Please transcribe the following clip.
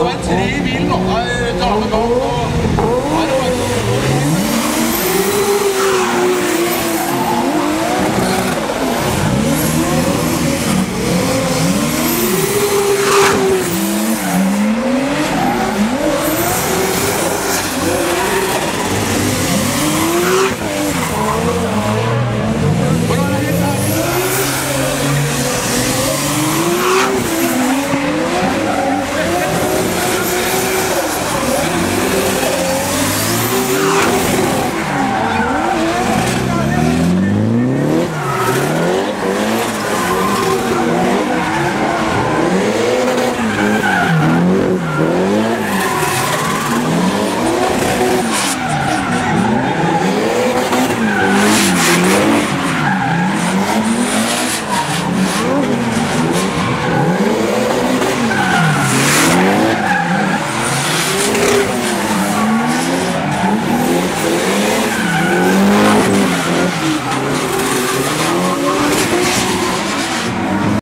Over til de bilene. Nei, ta med bak.